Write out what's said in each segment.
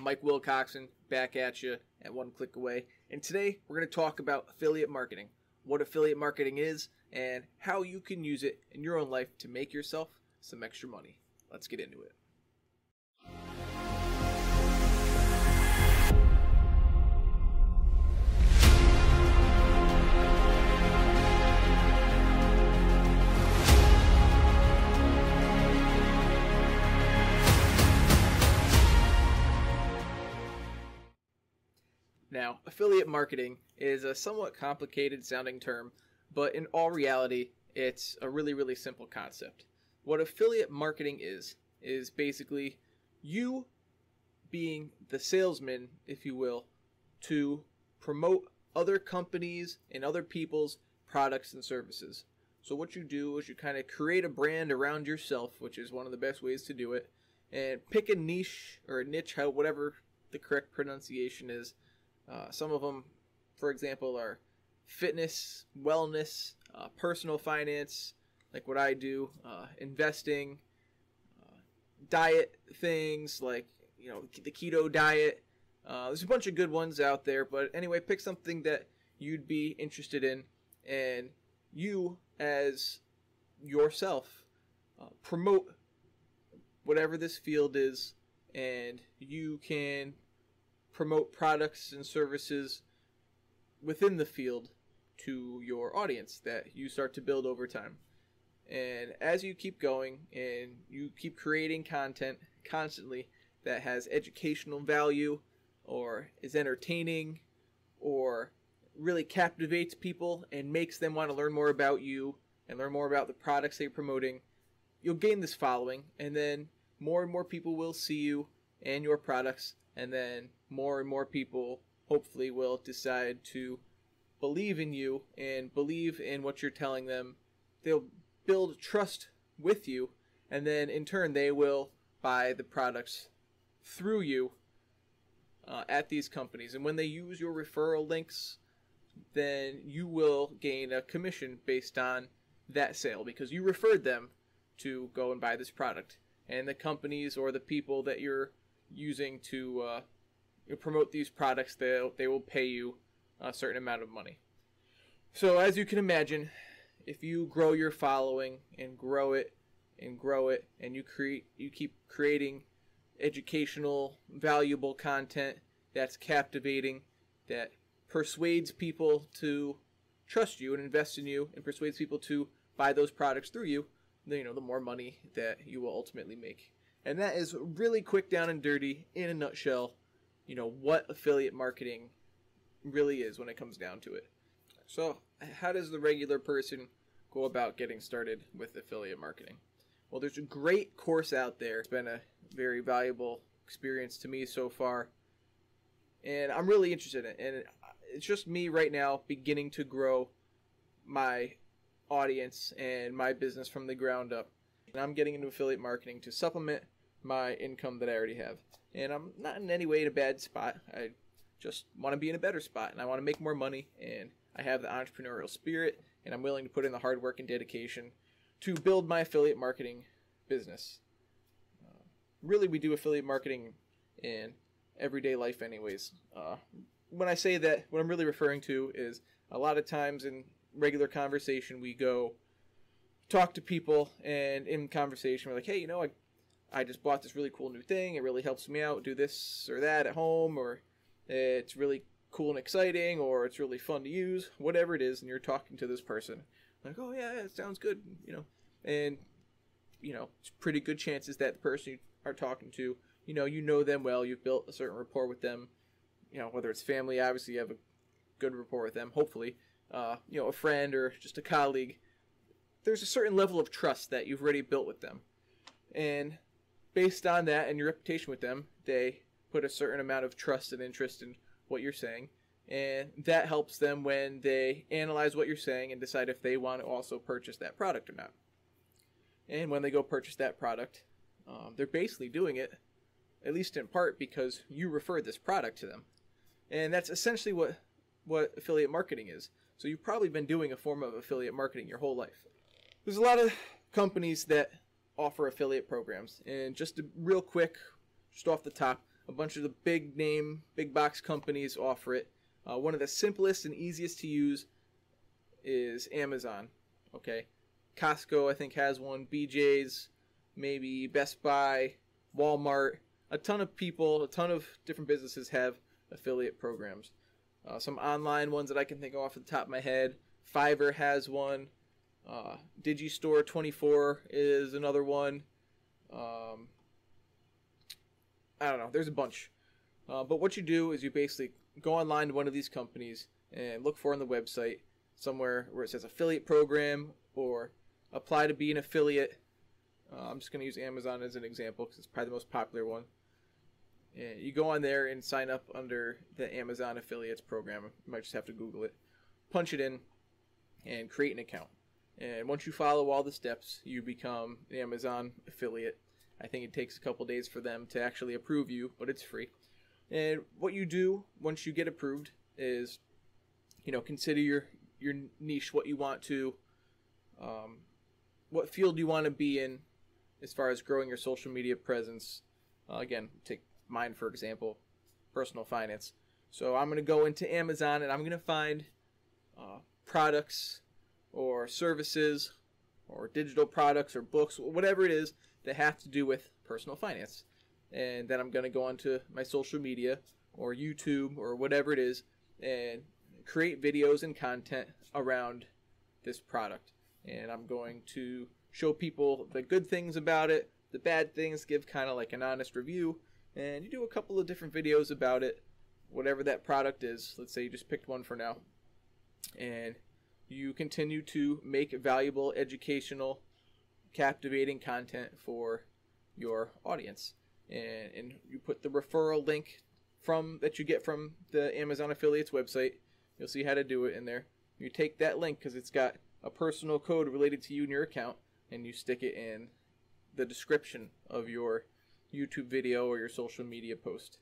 Mike Wilcoxson back at you at one click away. And today we're going to talk about affiliate marketing, what affiliate marketing is, and how you can use it in your own life to make yourself some extra money. Let's get into it. Now, affiliate marketing is a somewhat complicated sounding term, but in all reality, it's a really, really simple concept. What affiliate marketing is, is basically you being the salesman, if you will, to promote other companies and other people's products and services. So, what you do is you kind of create a brand around yourself, which is one of the best ways to do it, and pick a niche or a niche, how whatever the correct pronunciation is uh, some of them, for example, are fitness, wellness, uh, personal finance, like what I do, uh, investing, uh, diet things like you know the keto diet. Uh, there's a bunch of good ones out there, but anyway, pick something that you'd be interested in, and you as yourself promote whatever this field is, and you can promote products and services within the field to your audience that you start to build over time. And as you keep going and you keep creating content constantly that has educational value or is entertaining or really captivates people and makes them want to learn more about you and learn more about the products that you're promoting, you'll gain this following and then more and more people will see you and your products and then more and more people hopefully will decide to believe in you and believe in what you're telling them. They'll build trust with you, and then in turn, they will buy the products through you uh, at these companies. And when they use your referral links, then you will gain a commission based on that sale because you referred them to go and buy this product. And the companies or the people that you're using to uh, promote these products, they they will pay you a certain amount of money. So as you can imagine, if you grow your following and grow it and grow it, and you create you keep creating educational, valuable content that's captivating, that persuades people to trust you and invest in you, and persuades people to buy those products through you, then you know the more money that you will ultimately make. And that is really quick down and dirty in a nutshell, you know, what affiliate marketing really is when it comes down to it. So, how does the regular person go about getting started with affiliate marketing? Well, there's a great course out there. It's been a very valuable experience to me so far. And I'm really interested in it. And it's just me right now beginning to grow my audience and my business from the ground up. And I'm getting into affiliate marketing to supplement my income that I already have. And I'm not in any way in a bad spot. I just want to be in a better spot and I want to make more money and I have the entrepreneurial spirit and I'm willing to put in the hard work and dedication to build my affiliate marketing business. Uh, really, we do affiliate marketing in everyday life, anyways. Uh, when I say that, what I'm really referring to is a lot of times in regular conversation, we go talk to people, and in conversation, we're like, hey, you know, I, I just bought this really cool new thing. It really helps me out. Do this or that at home, or it's really cool and exciting, or it's really fun to use, whatever it is, and you're talking to this person. Like, oh, yeah, it sounds good, you know. And, you know, it's pretty good chances that the person you are talking to, you know, you know them well. You've built a certain rapport with them. You know, whether it's family, obviously you have a good rapport with them, hopefully. Uh, you know, a friend or just a colleague there's a certain level of trust that you've already built with them. And based on that and your reputation with them, they put a certain amount of trust and interest in what you're saying. And that helps them when they analyze what you're saying and decide if they want to also purchase that product or not. And when they go purchase that product, um, they're basically doing it, at least in part, because you referred this product to them. And that's essentially what, what affiliate marketing is. So you've probably been doing a form of affiliate marketing your whole life there's a lot of companies that offer affiliate programs. And just to, real quick, just off the top, A bunch of the big name, big box companies offer it. Uh, one of the simplest and easiest to use is Amazon. Okay, Costco I think has one. BJ's, maybe Best Buy, Walmart. A ton of people, a ton of different businesses have affiliate programs. Uh, some online ones that I can think of off the top of my head. Fiverr has one. Uh, Digistore 24 is another one. Um, I don't know. There's a bunch. Uh, but what you do is you basically go online to one of these companies and look for on the website somewhere where it says affiliate program or apply to be an affiliate. Uh, I'm just going to use Amazon as an example because it's probably the most popular one. And you go on there and sign up under the Amazon affiliates program. You might just have to Google it. Punch it in and create an account. And once you follow all the steps, you become an Amazon affiliate. I think it takes a couple days for them to actually approve you, but it's free. And what you do once you get approved is, you know, consider your your niche, what you want to, um, what field you want to be in, as far as growing your social media presence. Uh, again, take mine for example, personal finance. So I'm going to go into Amazon and I'm going to find uh, products or services or digital products or books, whatever it is that have to do with personal finance. And then I'm going to go onto my social media or YouTube or whatever it is and create videos and content around this product. And I'm going to show people the good things about it, the bad things, give kind of like an honest review, and you do a couple of different videos about it, whatever that product is. Let's say you just picked one for now. And you continue to make valuable, educational, captivating content for your audience. And, and you put the referral link from that you get from the Amazon affiliates website. You'll see how to do it in there. You take that link because it's got a personal code related to you and your account, and you stick it in the description of your YouTube video or your social media post.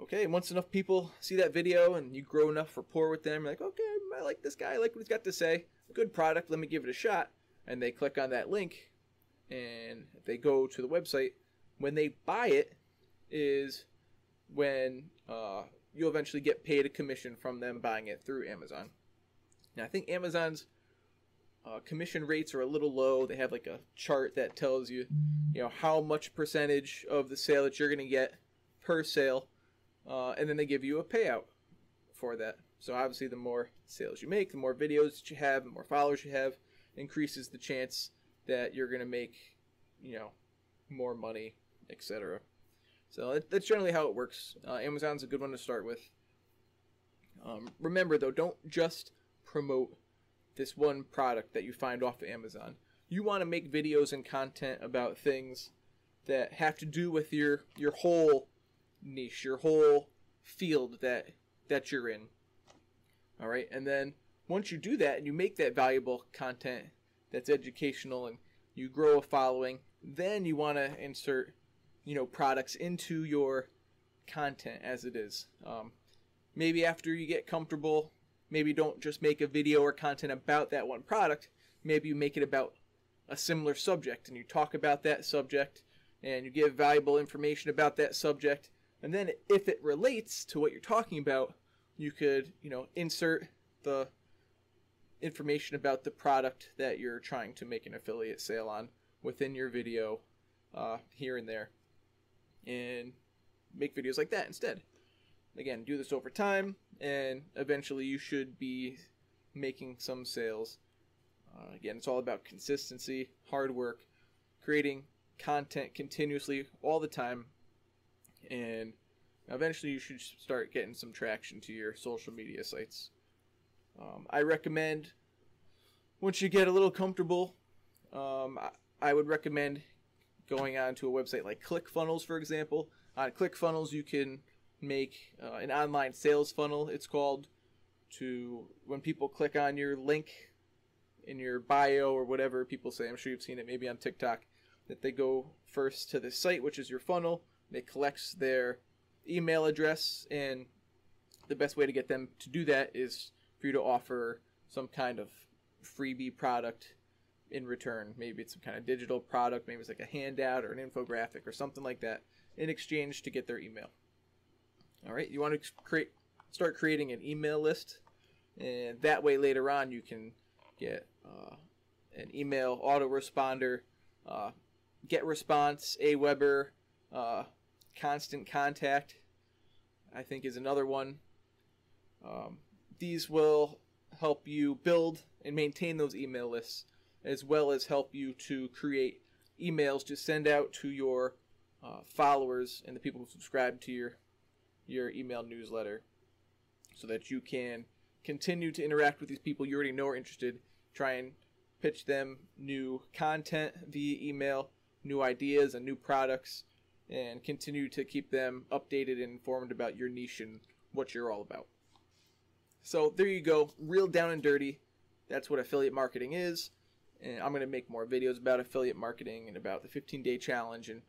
Okay, once enough people see that video and you grow enough rapport with them, you're like, okay, I like this guy, I like what he's got to say, good product, let me give it a shot. And they click on that link and they go to the website. When they buy it, is when uh, you'll eventually get paid a commission from them buying it through Amazon. Now, I think Amazon's uh, commission rates are a little low. They have like a chart that tells you, you know, how much percentage of the sale that you're going to get per sale, uh, and then they give you a payout for that. So obviously, the more sales you make, the more videos that you have, the more followers you have, increases the chance that you're going to make, you know, more money, etc. So that's generally how it works. Uh, Amazon's a good one to start with. Um, remember though, don't just promote this one product that you find off of Amazon. You want to make videos and content about things that have to do with your your whole niche, your whole field that that you're in. All right? And then once you do that and you make that valuable content that's educational and you grow a following, then you want to insert, you know, products into your content as it is. Um, maybe after you get comfortable maybe don't just make a video or content about that one product. Maybe you make it about a similar subject and you talk about that subject and you give valuable information about that subject. And then if it relates to what you're talking about, you could, you know, insert the information about the product that you're trying to make an affiliate sale on within your video uh, here and there. And make videos like that instead. Again, do this over time, and eventually you should be making some sales. Uh, again, it's all about consistency, hard work, creating content continuously all the time, and eventually you should start getting some traction to your social media sites. Um, I recommend once you get a little comfortable, um, I, I would recommend going on to a website like ClickFunnels, for example. On ClickFunnels, you can make uh, an online sales funnel, it's called, to when people click on your link in your bio or whatever people say, I'm sure you've seen it maybe on TikTok, that they go first to the site, which is your funnel. It collects their email address, and the best way to get them to do that is for you to offer some kind of freebie product in return. Maybe it's some kind of digital product, maybe it's like a handout or an infographic or something like that in exchange to get their email. All right, you want to create start creating an email list, and that way later on you can get uh, an email autoresponder, uh, GetResponse, Aweber, uh, Constant Contact. I think is another one. Um, these will help you build and maintain those email lists, as well as help you to create emails to send out to your uh, followers and the people who subscribe to your your email newsletter, so that you can continue to interact with these people you already know are interested. Try and pitch them new content via email, new ideas and new products, and continue to keep them updated and informed about your niche and what you're all about. So there you go, real down and dirty. That's what affiliate marketing is. And I'm going to make more videos about affiliate marketing and about the 15 day challenge and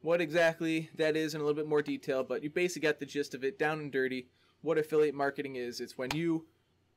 what exactly that is in a little bit more detail, but you basically got the gist of it down and dirty. What affiliate marketing is, it's when you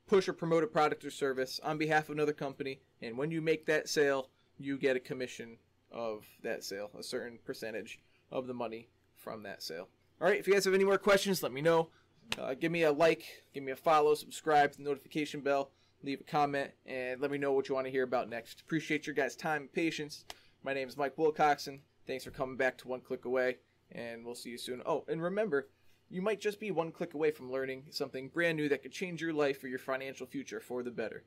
push or promote a product or service on behalf of another company, and when you make that sale, you get a commission of that sale, a certain percentage of the money from that sale. All right, if you guys have any more questions, let me know. Uh, give me a like, give me a follow, subscribe to the notification bell, leave a comment, and let me know what you want to hear about next. Appreciate your guys' time and patience. My name is Mike Wilcoxson. Thanks for coming back to One Click Away, and we'll see you soon. Oh, and remember, you might just be one click away from learning something brand new that could change your life or your financial future for the better.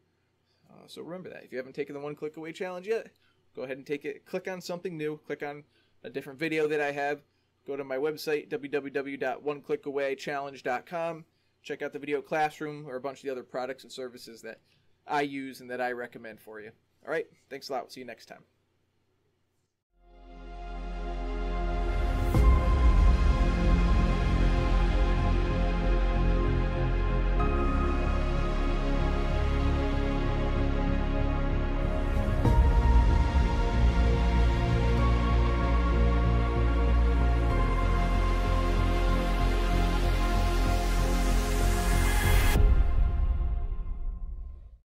Uh, so remember that. If you haven't taken the One Click Away challenge yet, go ahead and take it. Click on something new. Click on a different video that I have. Go to my website, www.oneclickawaychallenge.com. Check out the video classroom or a bunch of the other products and services that I use and that I recommend for you. All right, thanks a lot. We'll see you next time.